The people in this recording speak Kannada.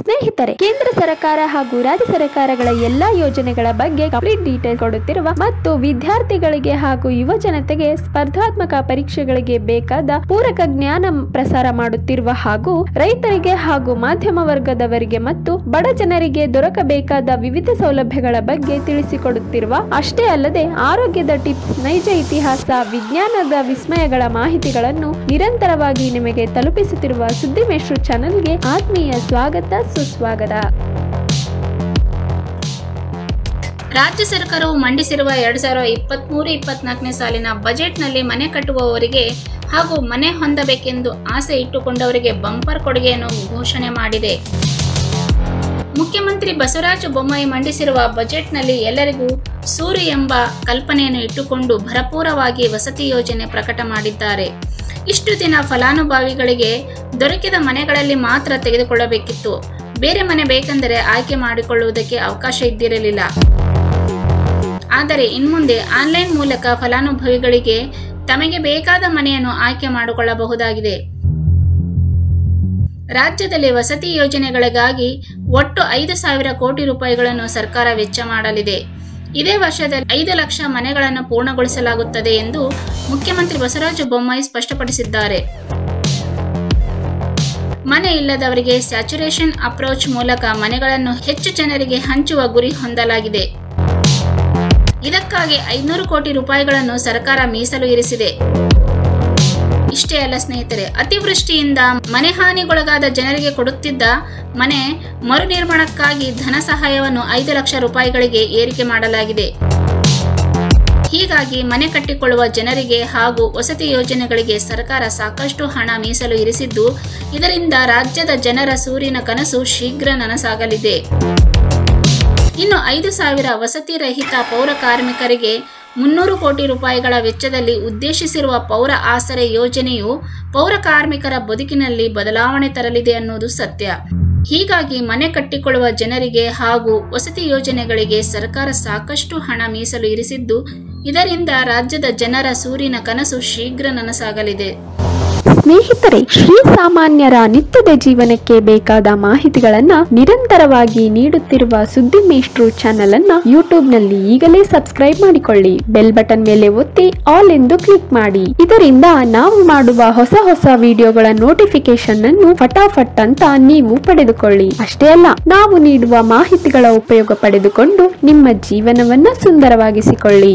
ಸ್ನೇಹಿತರೆ, ಕೇಂದ್ರ ಸರ್ಕಾರ ಹಾಗೂ ರಾಜ್ಯ ಸರ್ಕಾರಗಳ ಎಲ್ಲಾ ಯೋಜನೆಗಳ ಬಗ್ಗೆ ಕಂಪ್ಲೀಟ್ ಡೀಟೇಲ್ ಕೊಡುತ್ತಿರುವ ಮತ್ತು ವಿದ್ಯಾರ್ಥಿಗಳಿಗೆ ಹಾಗೂ ಯುವ ಜನತೆಗೆ ಸ್ಪರ್ಧಾತ್ಮಕ ಪರೀಕ್ಷೆಗಳಿಗೆ ಬೇಕಾದ ಪೂರಕ ಜ್ಞಾನ ಪ್ರಸಾರ ಮಾಡುತ್ತಿರುವ ಹಾಗೂ ರೈತರಿಗೆ ಹಾಗೂ ಮಾಧ್ಯಮ ವರ್ಗದವರಿಗೆ ಮತ್ತು ಬಡ ಜನರಿಗೆ ದೊರಕಬೇಕಾದ ವಿವಿಧ ಸೌಲಭ್ಯಗಳ ಬಗ್ಗೆ ತಿಳಿಸಿಕೊಡುತ್ತಿರುವ ಅಷ್ಟೇ ಅಲ್ಲದೆ ಆರೋಗ್ಯದ ಟಿಪ್ಸ್, ನೈಜ ಇತಿಹಾಸ, ವಿಜ್ಞಾನದ ವಿಸ್ಮಯಗಳ ಮಾಹಿತಿಗಳನ್ನು ನಿರಂತರವಾಗಿ ನಿಮಗೆ ತಲುಪಿಸುತ್ತಿರುವ ಸುದ್ದಿಮೇಶ್ರು ಚಾನೆಲ್ಗೆ ಆತ್ಮೀಯ ಸ್ವಾಗತ. ಸುಸ್ವಾಗತ ರಾಜ್ಯ ಸರ್ಕಾರವು ಮಂಡಿಸಿರುವ ಎರಡ್ ಸಾವಿರದ ಇಪ್ಪತ್ಮೂರು, ಇಪ್ಪತ್ನಾಲ್ಕನೇ ಸಾಲಿನ ಬಜೆಟ್ನಲ್ಲಿ ಮನೆ ಕಟ್ಟುವವರಿಗೆ ಹಾಗೂ ಮನೆ ಹೊಂದಬೇಕೆಂದು ಆಸೆ ಇಟ್ಟುಕೊಂಡವರಿಗೆ ಬಂಪರ್ ಕೊಡುಗೆಯನ್ನು ಘೋಷಣೆ ಮಾಡಿದೆ. ಮುಖ್ಯಮಂತ್ರಿ ಬಸವರಾಜ ಬೊಮ್ಮಾಯಿ ಮಂಡಿಸಿರುವ ಬಜೆಟ್ನಲ್ಲಿ ಎಲ್ಲರಿಗೂ ಸೂರು ಎಂಬ ಕಲ್ಪನೆಯನ್ನು ಇಟ್ಟುಕೊಂಡು ಭರಪೂರವಾಗಿ ವಸತಿ ಯೋಜನೆ ಪ್ರಕಟ ಮಾಡಿದ್ದಾರೆ. ಇಷ್ಟು ದಿನ ಫಲಾನುಭವಿಗಳಿಗೆ ದೊರಕಿದ ಮನೆಗಳಲ್ಲಿ ಮಾತ್ರ ತೆಗೆದುಕೊಳ್ಳಬೇಕಿತ್ತು. ಬೇರೆ ಮನೆ ಬೇಕೆಂದರೆ ಆಯ್ಕೆ ಮಾಡಿಕೊಳ್ಳುವುದಕ್ಕೆ ಅವಕಾಶ ಇದ್ದಿರಲಿಲ್ಲ. ಆದರೆ ಇನ್ಮುಂದೆ ಆನ್ಲೈನ್ ಮೂಲಕ ಫಲಾನುಭವಿಗಳಿಗೆ ತಮಗೆ ಬೇಕಾದ ಮನೆಯನ್ನು ಆಯ್ಕೆ ಮಾಡಿಕೊಳ್ಳಬಹುದಾಗಿದೆ. ರಾಜ್ಯದಲ್ಲಿ ವಸತಿ ಯೋಜನೆಗಳಿಗಾಗಿ ಒಟ್ಟು ಐದು ಸಾವಿರ ಕೋಟಿ ರೂಪಾಯಿಗಳನ್ನು ಸರ್ಕಾರ ವೆಚ್ಚ ಮಾಡಲಿದೆ. ಇದೇ ವರ್ಷದಲ್ಲಿ ಐದು ಲಕ್ಷ ಮನೆಗಳನ್ನು ಪೂರ್ಣಗೊಳಿಸಲಾಗುತ್ತದೆ ಎಂದು ಮುಖ್ಯಮಂತ್ರಿ ಬಸವರಾಜ ಬೊಮ್ಮಾಯಿ ಸ್ಪಷ್ಟಪಡಿಸಿದ್ದಾರೆ. ಮನೆ ಇಲ್ಲದವರಿಗೆ ಸ್ಯಾಚುರೇಷನ್ ಅಪ್ರೋಚ್ ಮೂಲಕ ಮನೆಗಳನ್ನು ಹೆಚ್ಚು ಜನರಿಗೆ ಹಂಚುವ ಗುರಿ ಹೊಂದಲಾಗಿದೆ. ಇದಕ್ಕಾಗಿ ಐನೂರು ಕೋಟಿ ರೂಪಾಯಿಗಳನ್ನು ಸರ್ಕಾರ ಮೀಸಲು ಇರಿಸಿದೆ. ಇಷ್ಟೇ ಅಲ್ಲ ಸ್ನೇಹಿತರೆ, ಅತಿವೃಷ್ಟಿಯಿಂದ ಮನೆ ಹಾನಿಗೊಳಗಾದ ಜನರಿಗೆ ಕೊಡುತ್ತಿದ್ದ ಮನೆ ಮರು ನಿರ್ಮಾಣಕ್ಕಾಗಿ ಧನ ಸಹಾಯವನ್ನು ಐದು ಲಕ್ಷ ರೂಪಾಯಿಗಳಿಗೆ ಏರಿಕೆ ಮಾಡಲಾಗಿದೆ. ಹೀಗಾಗಿ ಮನೆ ಕಟ್ಟಿಕೊಳ್ಳುವ ಜನರಿಗೆ ಹಾಗೂ ವಸತಿ ಯೋಜನೆಗಳಿಗೆ ಸರ್ಕಾರ ಸಾಕಷ್ಟು ಹಣ ಮೀಸಲು ಇರಿಸಿದ್ದು, ಇದರಿಂದ ರಾಜ್ಯದ ಜನರ ಸೂರಿನ ಕನಸು ಶೀಘ್ರ ನನಸಾಗಲಿದೆ. ಇನ್ನು ಐದು ಸಾವಿರ ವಸತಿ ರಹಿತ ಪೌರ ಕಾರ್ಮಿಕರಿಗೆ ಮುನ್ನೂರು ಕೋಟಿ ರೂಪಾಯಿಗಳ ವೆಚ್ಚದಲ್ಲಿ ಉದ್ದೇಶಿಸಿರುವ ಪೌರ ಆಸರೆ ಯೋಜನೆಯು ಪೌರ ಕಾರ್ಮಿಕರ ಬದುಕಿನಲ್ಲಿ ಬದಲಾವಣೆ ತರಲಿದೆ ಅನ್ನೋದು ಸತ್ಯ. ಹೀಗಾಗಿ ಮನೆ ಕಟ್ಟಿಕೊಳ್ಳುವ ಜನರಿಗೆ ಹಾಗೂ ವಸತಿ ಯೋಜನೆಗಳಿಗೆ ಸರ್ಕಾರ ಸಾಕಷ್ಟು ಹಣ ಮೀಸಲು ಇರಿಸಿದ್ದು, ಇದರಿಂದ ರಾಜ್ಯದ ಜನರ ಸೂರಿನ ಕನಸು ಶೀಘ್ರ ನನಸಾಗಲಿದೆ. ಸ್ನೇಹಿತರೆ, ಶ್ರೀ ಸಾಮಾನ್ಯರ ನಿತ್ಯದ ಜೀವನಕ್ಕೆ ಬೇಕಾದ ಮಾಹಿತಿಗಳನ್ನ ನಿರಂತರವಾಗಿ ನೀಡುತ್ತಿರುವ ಸುದ್ದಿ ಮೇಷ್ಟ್ರು ಚಾನೆಲ್ ಅನ್ನ ಯೂಟ್ಯೂಬ್ನಲ್ಲಿ ಈಗಲೇ ಸಬ್ಸ್ಕ್ರೈಬ್ ಮಾಡಿಕೊಳ್ಳಿ. ಬೆಲ್ ಬಟನ್ ಮೇಲೆ ಒತ್ತಿ ಆಲ್ ಎಂದು ಕ್ಲಿಕ್ ಮಾಡಿ. ಇದರಿಂದ ನಾವು ಮಾಡುವ ಹೊಸ ಹೊಸ ವಿಡಿಯೋಗಳ ನೋಟಿಫಿಕೇಶನ್ ಅನ್ನು ಫಟಾಫಟ್ ಅಂತ ನೀವು ಪಡೆದುಕೊಳ್ಳಿ. ಅಷ್ಟೇ ಅಲ್ಲ, ನಾವು ನೀಡುವ ಮಾಹಿತಿಗಳ ಉಪಯೋಗ ಪಡೆದುಕೊಂಡು ನಿಮ್ಮ ಜೀವನವನ್ನ ಸುಂದರವಾಗಿಸಿಕೊಳ್ಳಿ.